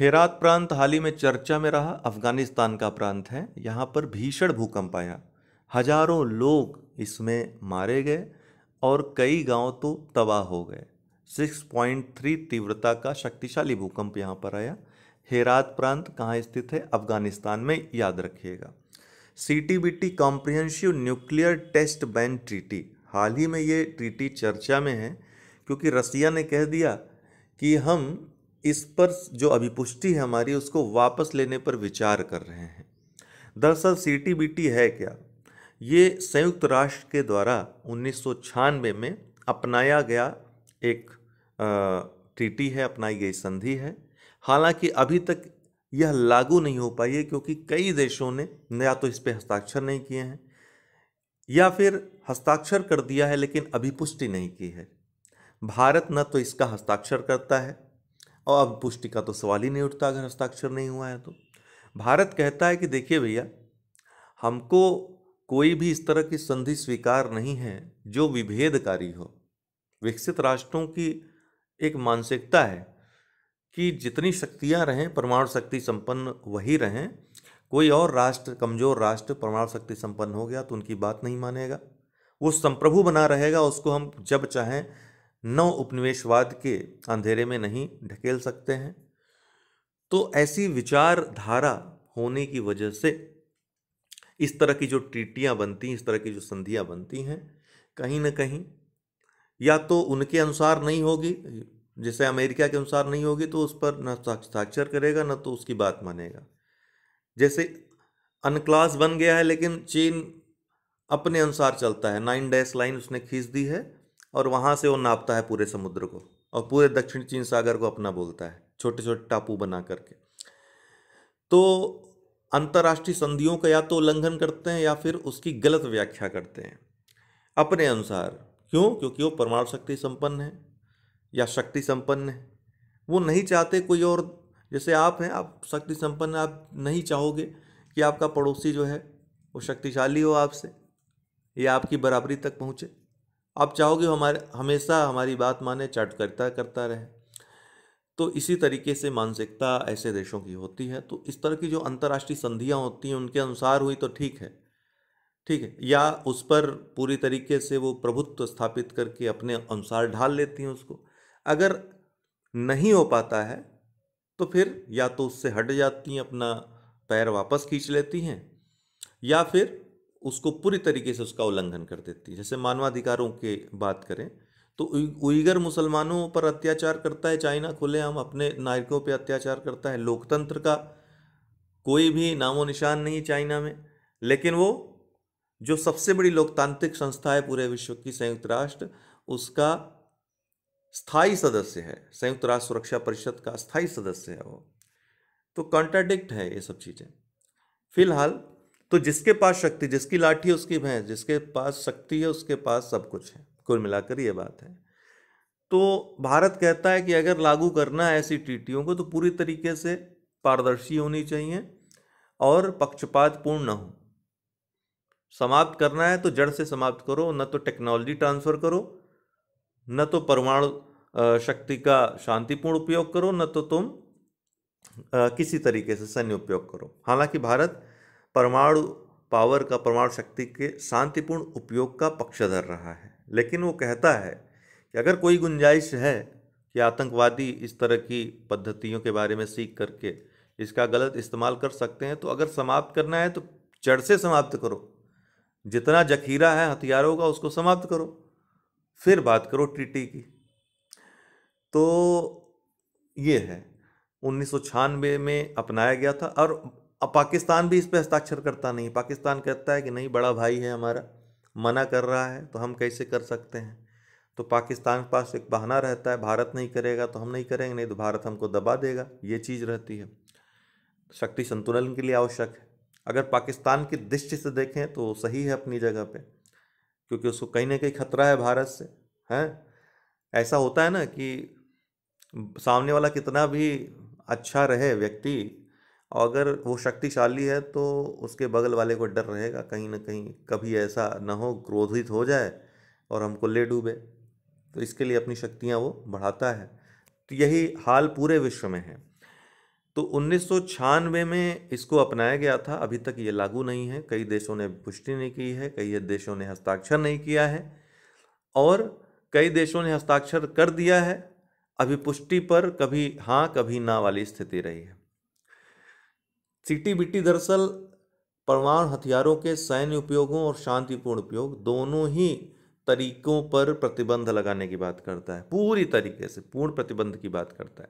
हेरात प्रांत हाल ही में चर्चा में रहा, अफ़गानिस्तान का प्रांत है, यहाँ पर भीषण भूकंप आया। हज़ारों लोग इसमें मारे गए और कई गाँव तो तबाह हो गए। 6.3 तीव्रता का शक्तिशाली भूकंप यहाँ पर आया। हेरात प्रांत कहाँ स्थित है, अफ़गानिस्तान में याद रखिएगा। C T B T comprehensive nuclear test ban treaty, हाल ही में ये ट्रीटी चर्चा में है, क्योंकि रसिया ने कह दिया कि हम इस पर जो अभिपुष्टि है हमारी, उसको वापस लेने पर विचार कर रहे हैं। दरअसल सी टी है क्या? ये संयुक्त राष्ट्र के द्वारा उन्नीस सौ छियानवे में अपनाया गया एक ट्रीटी है, अपनाई गई संधि है। हालाँकि अभी तक यह लागू नहीं हो पाई है, क्योंकि कई देशों ने या तो इस पर हस्ताक्षर नहीं किए हैं, या फिर हस्ताक्षर कर दिया है, लेकिन अभी पुष्टि नहीं की है। भारत न तो इसका हस्ताक्षर करता है और अब पुष्टि का तो सवाल ही नहीं उठता अगर हस्ताक्षर नहीं हुआ है तो। भारत कहता है कि देखिए भैया, हमको कोई भी इस तरह की संधि स्वीकार नहीं है जो विभेदकारी हो। विकसित राष्ट्रों की एक मानसिकता है कि जितनी शक्तियाँ रहें, परमाणु शक्ति संपन्न वही रहें। कोई और राष्ट्र, कमज़ोर राष्ट्र परमाणु शक्ति संपन्न हो गया तो उनकी बात नहीं मानेगा। वो संप्रभु बना रहेगा, उसको हम जब चाहें नौ उपनिवेशवाद के अंधेरे में नहीं ढकेल सकते हैं। तो ऐसी विचारधारा होने की वजह से इस तरह की जो ट्रीटियाँ बनती हैं, इस तरह की जो संधियाँ बनती हैं, कहीं ना कहीं या तो उनके अनुसार नहीं होगी, जैसे अमेरिका के अनुसार नहीं होगी तो उस पर न हस्ताक्षर करेगा, न तो उसकी बात मानेगा। जैसे अनक्लास बन गया है, लेकिन चीन अपने अनुसार चलता है। नाइन डैश लाइन उसने खींच दी है और वहाँ से वो नापता है पूरे समुद्र को और पूरे दक्षिण चीन सागर को अपना बोलता है छोटे छोटे टापू बना करके। तो अंतर्राष्ट्रीय संधियों का या तो उल्लंघन करते हैं या फिर उसकी गलत व्याख्या करते हैं। अपने अनुसार, क्यों? क्योंकि वो परमाणु शक्ति संपन्न है या शक्ति संपन्न है। वो नहीं चाहते कोई और, जैसे आप हैं, आप शक्ति संपन्न, आप नहीं चाहोगे कि आपका पड़ोसी जो है, वो शक्तिशाली हो आपसे, या आपकी बराबरी तक पहुँचे। आप चाहोगे हमारे, हमेशा हमारी बात माने, चट करता करता रहे। तो इसी तरीके से मानसिकता ऐसे देशों की होती है। तो इस तरह की जो अंतर्राष्ट्रीय संधियाँ होती हैं, उनके अनुसार हुई तो ठीक है। ठीक है, या उस पर पूरी तरीके से वो प्रभुत्व स्थापित करके अपने अनुसार ढाल लेती हैं उसको। अगर नहीं हो पाता है तो फिर या तो उससे हट जाती हैं, अपना पैर वापस खींच लेती हैं, या फिर उसको पूरी तरीके से उसका उल्लंघन कर देती है। जैसे मानवाधिकारों की बात करें तो उइगर मुसलमानों पर अत्याचार करता है, चाइना खुले हम अपने नागरिकों पर अत्याचार करता है। लोकतंत्र का कोई भी नामो निशान नहीं चाइना में, लेकिन वो, जो सबसे बड़ी लोकतांत्रिक संस्था है पूरे विश्व की, संयुक्त राष्ट्र, उसका स्थायी सदस्य है। संयुक्त राष्ट्र सुरक्षा परिषद का स्थायी सदस्य है वो। तो कॉन्ट्राडिक्ट है ये सब चीज़ें। फ़िलहाल तो जिसके पास शक्ति, जिसकी लाठी उसकी भैंस, जिसके पास शक्ति है, उसके पास सब कुछ है। कुल मिलाकर ये बात है। तो भारत कहता है कि अगर लागू करना है ऐसी टीटियों को तो पूरी तरीके से पारदर्शी होनी चाहिए और पक्षपातपूर्ण न हो। समाप्त करना है तो जड़ से समाप्त करो, न तो टेक्नोलॉजी ट्रांसफ़र करो, न तो परमाणु शक्ति का शांतिपूर्ण उपयोग करो, न तो तुम किसी तरीके से सैन्य उपयोग करो। हालाँकि भारत परमाणु पावर का, परमाणु शक्ति के शांतिपूर्ण उपयोग का पक्षधर रहा है। लेकिन वो कहता है कि अगर कोई गुंजाइश है कि आतंकवादी इस तरह की पद्धतियों के बारे में सीख करके इसका गलत इस्तेमाल कर सकते हैं तो अगर समाप्त करना है तो जड़ से समाप्त करो। जितना जखीरा है, हथियारों का, उसको समाप्त करो। फिर बात करो टीटी की। तो ये है। उन्नीस सौ छियानवे में अपनाया गया था और अब पाकिस्तान भी इस पर हस्ताक्षर करता नहीं। पाकिस्तान कहता है कि नहीं, बड़ा भाई है हमारा, मना कर रहा है तो हम कैसे कर सकते हैं? तो पाकिस्तान के पास एक बहाना रहता है, भारत नहीं करेगा तो हम नहीं करेंगे, नहीं तो भारत हमको दबा देगा। ये चीज़ रहती है। शक्ति संतुलन के लिए आवश्यक है। अगर पाकिस्तान की दृष्टि से देखें तो सही है अपनी जगह पे, क्योंकि उसको कहीं ना कहीं खतरा है भारत से, हैं? ऐसा होता है ना कि सामने वाला कितना भी अच्छा रहे व्यक्ति और अगर वो शक्तिशाली है तो उसके बगल वाले को डर रहेगा, कहीं ना कहीं कभी ऐसा ना हो, क्रोधित हो जाए और हमको ले डूबे। तो इसके लिए अपनी शक्तियाँ वो बढ़ाता है। तो यही हाल पूरे विश्व में है। तो उन्नीस सौ छियानवे में इसको अपनाया गया था। अभी तक ये लागू नहीं है। कई देशों ने पुष्टि नहीं की है, कई देशों ने हस्ताक्षर नहीं किया है और कई देशों ने हस्ताक्षर कर दिया है। अभी पुष्टि पर कभी हाँ कभी ना वाली स्थिति रही है। सीटीबीटी दरअसल परमाणु हथियारों के सैन्य उपयोगों और शांतिपूर्ण उपयोग दोनों ही तरीकों पर प्रतिबंध लगाने की बात करता है। पूरी तरीके से, पूर्ण प्रतिबंध की बात करता है।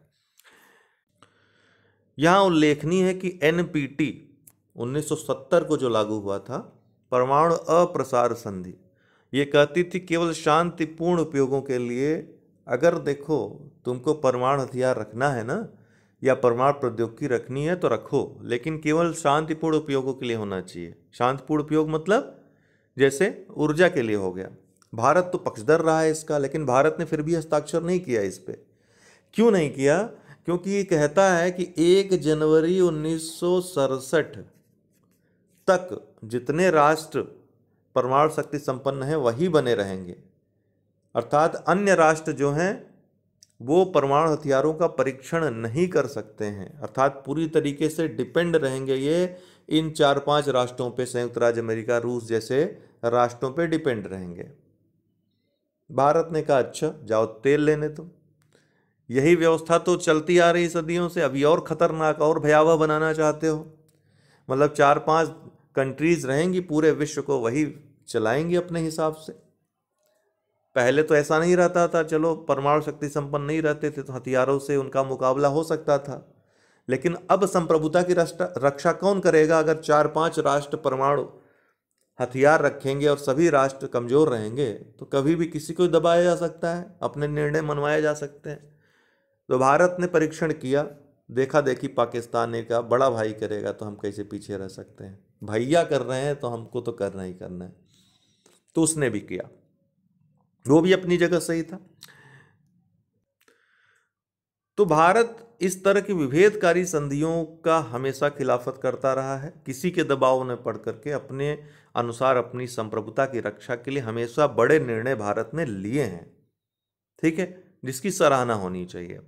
यहाँ उल्लेखनीय है कि एनपीटी 1970 को जो लागू हुआ था, परमाणु अप्रसार संधि, ये कहती थी केवल शांतिपूर्ण उपयोगों के लिए, अगर देखो तुमको परमाणु हथियार रखना है ना या परमाणु प्रौद्योगिकी रखनी है तो रखो, लेकिन केवल शांतिपूर्ण उपयोगों के लिए होना चाहिए। शांतिपूर्ण उपयोग मतलब जैसे ऊर्जा के लिए हो गया। भारत तो पक्षधर रहा है इसका, लेकिन भारत ने फिर भी हस्ताक्षर नहीं किया इस पर क्यों नहीं किया? क्योंकि ये कहता है कि एक जनवरी उन्नीस सौ सड़सठ तक जितने राष्ट्र परमाणु शक्ति संपन्न हैं, वही बने रहेंगे। अर्थात अन्य राष्ट्र जो हैं वो परमाणु हथियारों का परीक्षण नहीं कर सकते हैं। अर्थात पूरी तरीके से डिपेंड रहेंगे ये इन चार पाँच राष्ट्रों पे, संयुक्त राज्य अमेरिका, रूस जैसे राष्ट्रों पे डिपेंड रहेंगे। भारत ने कहा अच्छा जाओ तेल लेने तुम यही व्यवस्था तो चलती आ रही सदियों से। अभी और खतरनाक और भयावह बनाना चाहते हो। मतलब चार पाँच कंट्रीज़ रहेंगी पूरे विश्व को, वही चलाएँगी अपने हिसाब से। पहले तो ऐसा नहीं रहता था, चलो परमाणु शक्ति संपन्न नहीं रहते थे तो हथियारों से उनका मुकाबला हो सकता था। लेकिन अब संप्रभुता की रक्षा कौन करेगा अगर चार पाँच राष्ट्र परमाणु हथियार रखेंगे और सभी राष्ट्र कमज़ोर रहेंगे? तो कभी भी किसी को दबाया जा सकता है, अपने निर्णय मनवाए जा सकते हैं। तो भारत ने परीक्षण किया, देखा देखी पाकिस्तान ने कहा, बड़ा भाई करेगा तो हम कैसे पीछे रह सकते हैं? भैया कर रहे हैं तो हमको तो करना ही करना है। तो उसने भी किया। वो भी अपनी जगह सही था। तो भारत इस तरह की विभेदकारी संधियों का हमेशा खिलाफत करता रहा है। किसी के दबाव में पढ़ करके अपने अनुसार अपनी संप्रभुता की रक्षा के लिए हमेशा बड़े निर्णय भारत ने लिए हैं। ठीक है? जिसकी सराहना होनी चाहिए।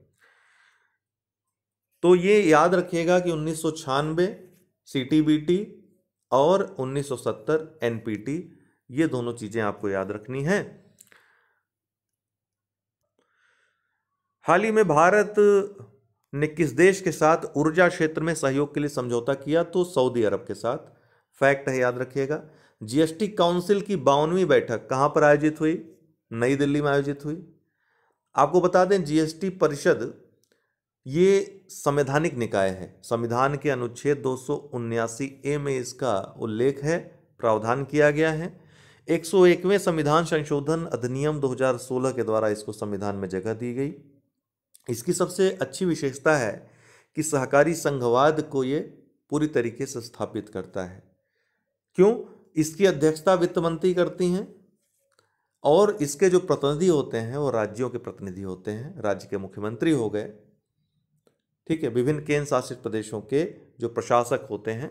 तो ये याद रखिएगा कि उन्नीस सीटीबीटी और 1970 एनपीटी ये दोनों चीज़ें आपको याद रखनी है। हाल ही में भारत ने किस देश के साथ ऊर्जा क्षेत्र में सहयोग के लिए समझौता किया तो सऊदी अरब के साथ? फैक्ट है, याद रखिएगा। जीएसटी काउंसिल की बावनवीं बैठक कहाँ पर आयोजित हुई? नई दिल्ली में आयोजित हुई। आपको बता दें, जीएसटी परिषद, ये संवैधानिक निकाय है। संविधान के अनुच्छेद दो ए में इसका उल्लेख है, प्रावधान किया गया है। एक सौ एकवें संविधान संशोधन अधिनियम 2016 के द्वारा इसको संविधान में जगह दी गई। इसकी सबसे अच्छी विशेषता है कि सहकारी संघवाद को ये पूरी तरीके से स्थापित करता है। क्यों? इसकी अध्यक्षता वित्त मंत्री करती हैं और इसके जो प्रतिनिधि होते हैं, वो राज्यों के प्रतिनिधि होते हैं, राज्य के मुख्यमंत्री हो गए। ठीक है, विभिन्न केंद्र शासित प्रदेशों के जो प्रशासक होते हैं,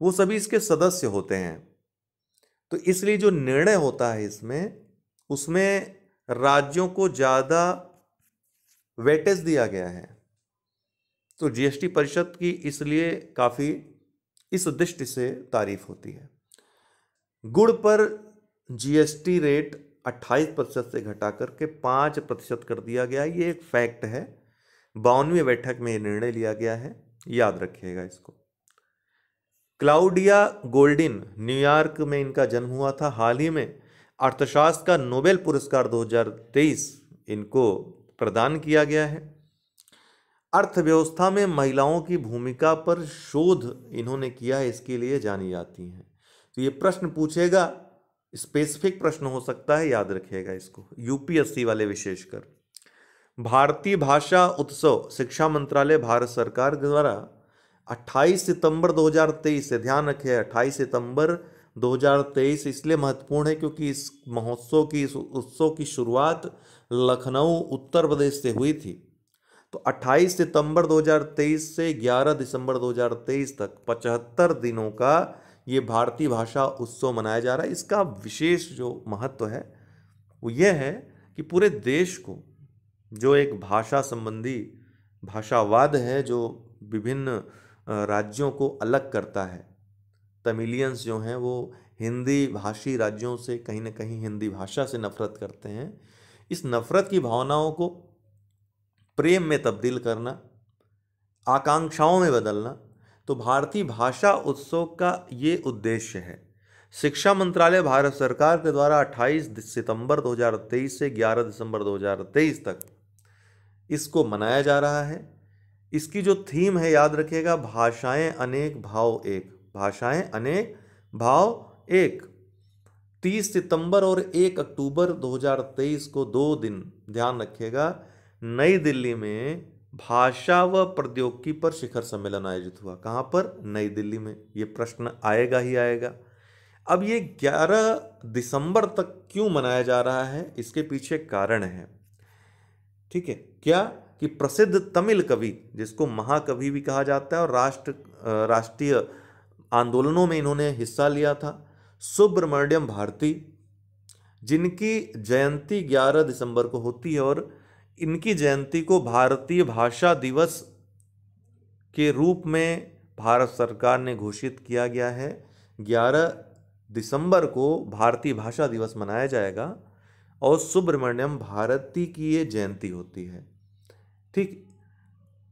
वो सभी इसके सदस्य होते हैं। तो इसलिए जो निर्णय होता है इसमें, उसमें राज्यों को ज़्यादा वेटेज दिया गया है। तो जीएसटी परिषद की इसलिए काफ़ी इस दृष्टि से तारीफ़ होती है। गुड़ पर जीएसटी रेट 28 प्रतिशत से घटा करके 5 प्रतिशत कर दिया गया ये एक फैक्ट है। बावनवी बैठक में निर्णय लिया गया है। याद रखिएगा इसको। क्लाउडिया गोल्डिन न्यूयॉर्क में इनका जन्म हुआ था। हाल ही में अर्थशास्त्र का नोबेल पुरस्कार 2023 इनको प्रदान किया गया है। अर्थव्यवस्था में महिलाओं की भूमिका पर शोध इन्होंने किया है, इसके लिए जानी जाती हैं। तो ये प्रश्न पूछेगा स्पेसिफिक प्रश्न हो सकता है, याद रखिएगा इसको यूपीएससी वाले विशेषकर। भारतीय भाषा उत्सव, शिक्षा मंत्रालय, भारत सरकार द्वारा 28 सितंबर 2023 से ध्यान रखिए 28 सितंबर 2023 इसलिए महत्वपूर्ण है क्योंकि इस महोत्सव की, इस उत्सव की शुरुआत लखनऊ उत्तर प्रदेश से हुई थी। तो 28 सितंबर 2023 से 11 दिसंबर 2023 तक 75 दिनों का ये भारतीय भाषा उत्सव मनाया जा रहा है। इसका विशेष जो महत्व है, वो ये है कि पूरे देश को जो एक भाषा संबंधी भाषावाद है, जो विभिन्न राज्यों को अलग करता है। तमिलियंस जो हैं, वो हिंदी भाषी राज्यों से कहीं ना कहीं हिंदी भाषा से नफरत करते हैं। इस नफरत की भावनाओं को प्रेम में तब्दील करना, आकांक्षाओं में बदलना तो भारतीय भाषा उत्सव का ये उद्देश्य है। शिक्षा मंत्रालय भारत सरकार के द्वारा 28 सितंबर 2023 से 11 दिसंबर 2023 तक इसको मनाया जा रहा है। इसकी जो थीम है, याद रखिएगा, भाषाएँ अनेक भाव एक, भाषाएँ अनेक भाव एक। 30 सितंबर और 1 अक्टूबर 2023 को दो दिन ध्यान रखिएगा, नई दिल्ली में भाषा व प्रौद्योगिकी पर शिखर सम्मेलन आयोजित हुआ। कहाँ पर? नई दिल्ली में। ये प्रश्न आएगा ही आएगा। अब ये 11 दिसंबर तक क्यों मनाया जा रहा है? इसके पीछे कारण है। ठीक है? क्या? कि प्रसिद्ध तमिल कवि, जिसको महाकवि भी कहा जाता है और राष्ट्र राष्ट्रीय आंदोलनों में इन्होंने हिस्सा लिया था सुब्रमण्यम भारती, जिनकी जयंती 11 दिसंबर को होती है और इनकी जयंती को भारतीय भाषा दिवस के रूप में भारत सरकार ने घोषित किया गया है। 11 दिसंबर को भारतीय भाषा दिवस मनाया जाएगा और सुब्रमण्यम भारती की ये जयंती होती है। ठीक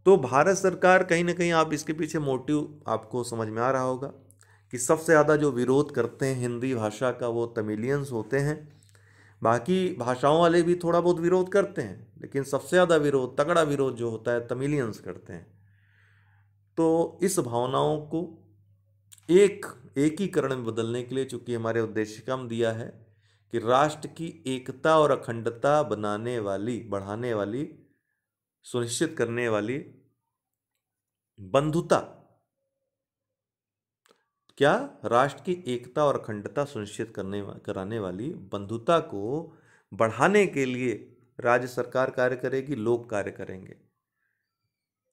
तो भारत सरकार कहीं ना कहीं आप इसके पीछे मोटिव आपको समझ में आ रहा होगा। कि सबसे ज़्यादा जो विरोध करते हैं हिंदी भाषा का वो तमिलियंस होते हैं। बाकी भाषाओं वाले भी थोड़ा बहुत विरोध करते हैं, लेकिन सबसे ज़्यादा विरोध, तगड़ा विरोध जो होता है, तमिलियंस करते हैं। तो इस भावनाओं को एक, एकीकरण में बदलने के लिए चूँकि हमारे उद्देश्य में दिया है कि राष्ट्र की एकता और अखंडता बनाने वाली, बढ़ाने वाली, सुनिश्चित करने वाली बंधुता क्या राष्ट्र की एकता और अखंडता सुनिश्चित करने कराने वाली बंधुता को बढ़ाने के लिए राज्य सरकार कार्य करेगी, लोग कार्य करेंगे?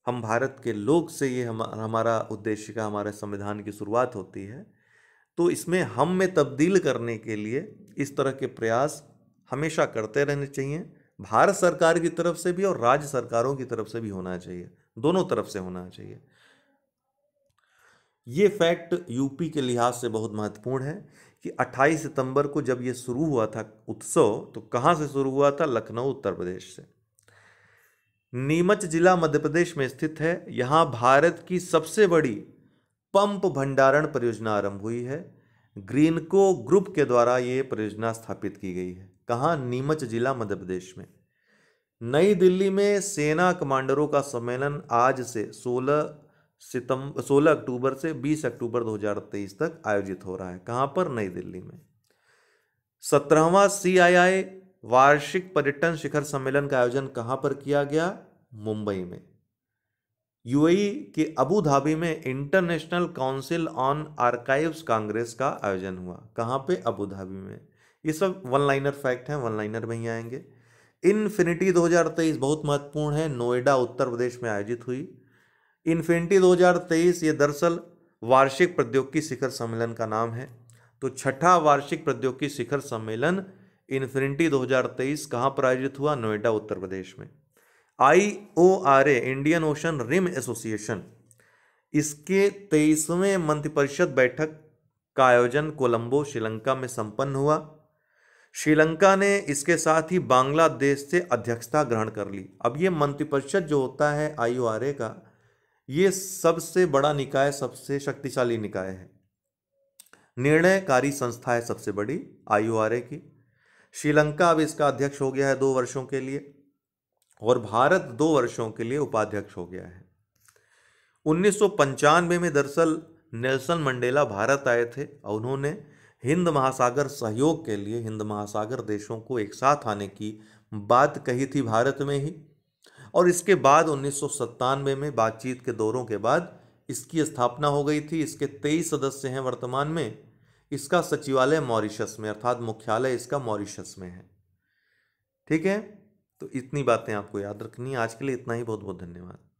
हम भारत के लोग से ये हम, हमारा उद्देश्य का, हमारे संविधान की शुरुआत होती है। तो इसमें हम में तब्दील करने के लिए इस तरह के प्रयास हमेशा करते रहने चाहिए। भारत सरकार की तरफ़ से भी और राज्य सरकारों की तरफ़ से भी होना चाहिए। दोनों तरफ़ से होना चाहिए। ये फैक्ट यूपी के लिहाज से बहुत महत्वपूर्ण है कि 28 सितंबर को जब ये शुरू हुआ था उत्सव तो कहाँ से शुरू हुआ था? लखनऊ, उत्तर प्रदेश से। नीमच जिला मध्य प्रदेश में स्थित है। यहाँ भारत की सबसे बड़ी पंप भंडारण परियोजना आरंभ हुई है। ग्रीनको ग्रुप के द्वारा ये परियोजना स्थापित की गई है। कहाँ? नीमच जिला मध्य प्रदेश में। नई दिल्ली में सेना कमांडरों का सम्मेलन आज से 16 सितंबर 16 अक्टूबर से 20 अक्टूबर 2023 तक आयोजित हो रहा है। कहाँ पर? नई दिल्ली में। सत्रहवा सी वार्षिक पर्यटन शिखर सम्मेलन का आयोजन कहाँ पर किया गया? मुंबई में। यूएई के अबू धाबी में international council on archives congress का आयोजन हुआ। कहाँ पे? अबू धाबी में। ये सब वन लाइनर फैक्ट हैं वन लाइनर में ही आएँगे। इन्फिनिटी 2023 बहुत महत्वपूर्ण है। नोएडा, उत्तर प्रदेश में आयोजित हुई। इन्फिनिटी 2023 ये दरअसल वार्षिक प्रौद्योगिकी शिखर सम्मेलन का नाम है। तो छठा वार्षिक प्रौद्योगिकी शिखर सम्मेलन इन्फिनिटी 2023 कहाँ पर आयोजित हुआ? नोएडा, उत्तर प्रदेश में। I O R A, Indian ocean rim association, इसके तेईसवें मंत्रिपरिषद बैठक का आयोजन कोलंबो, श्रीलंका में संपन्न हुआ। श्रीलंका ने इसके साथ ही बांग्लादेश से अध्यक्षता ग्रहण कर ली। अब ये मंत्रिपरिषद जो होता है आई ओ आर ए का ये सबसे बड़ा निकाय, सबसे शक्तिशाली निकाय है। निर्णयकारी संस्था है सबसे बड़ी आई की। श्रीलंका अब इसका अध्यक्ष हो गया है दो वर्षों के लिए और भारत दो वर्षों के लिए उपाध्यक्ष हो गया है। उन्नीस सौ पंचानवे में दरअसल नेल्सन मंडेला भारत आए थे और उन्होंने हिंद महासागर सहयोग के लिए, हिंद महासागर देशों को एक साथ आने की बात कही थी भारत में ही। और इसके बाद उन्नीस सौ सत्तानवे में बातचीत के दौरों के बाद इसकी स्थापना हो गई थी। इसके तेईस सदस्य हैं वर्तमान में। इसका सचिवालय मॉरिशस में, अर्थात मुख्यालय इसका मॉरिशस में है। ठीक है? तो इतनी बातें आपको याद रखनी है। आज के लिए इतना ही। बहुत बहुत धन्यवाद।